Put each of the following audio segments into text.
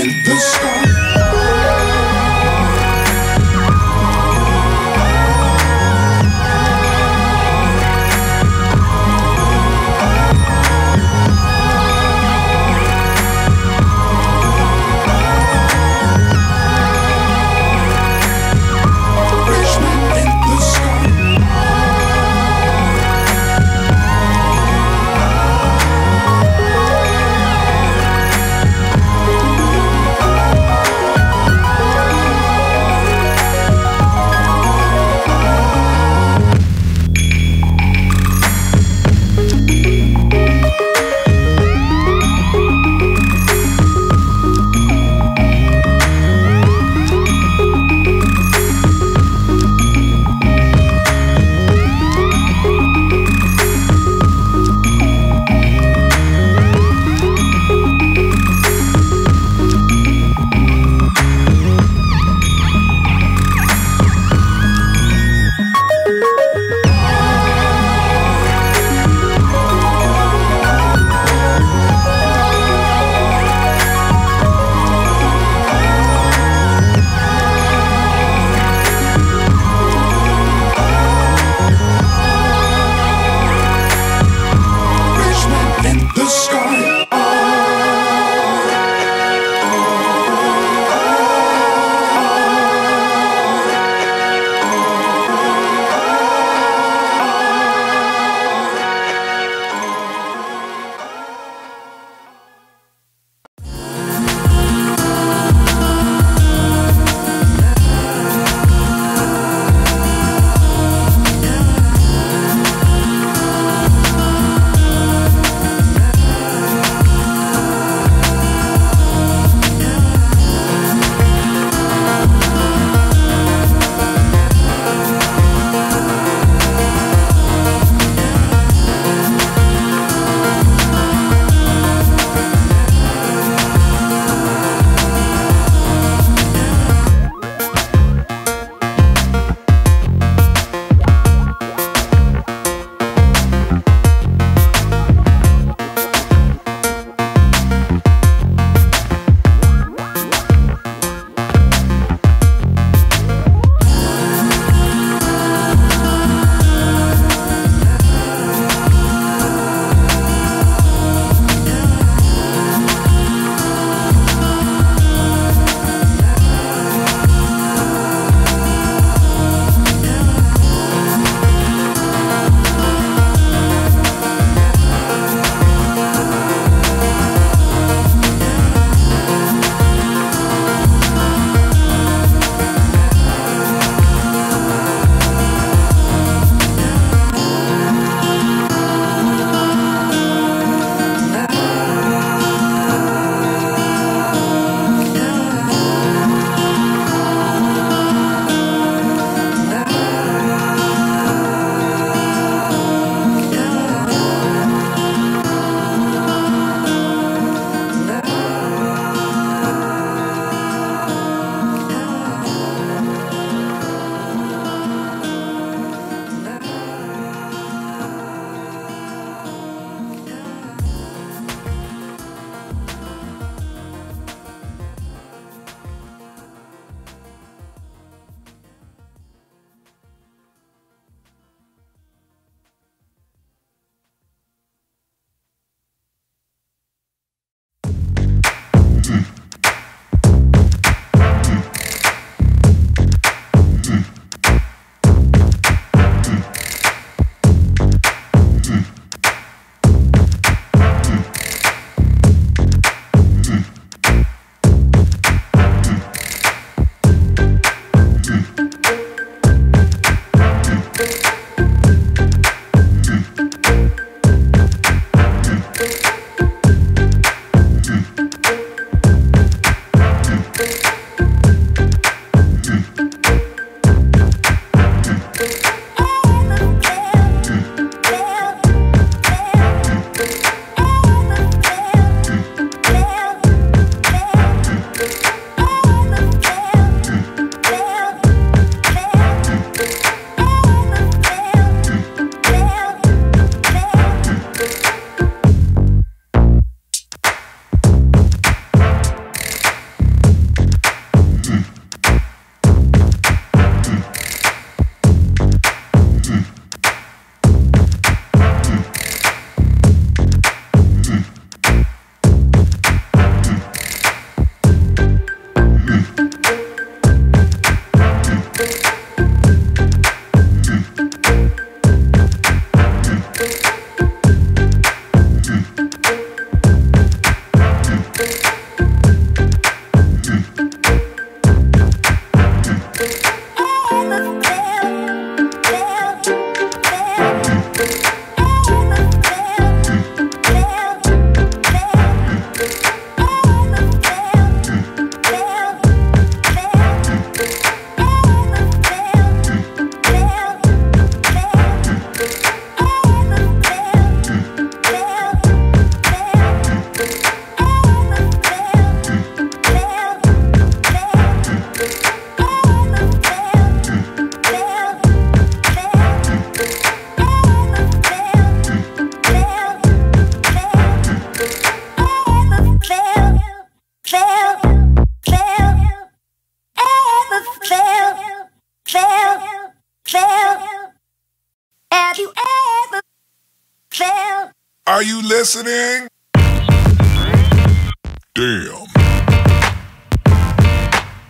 in the sky.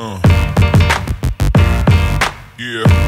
Uh. Yeah.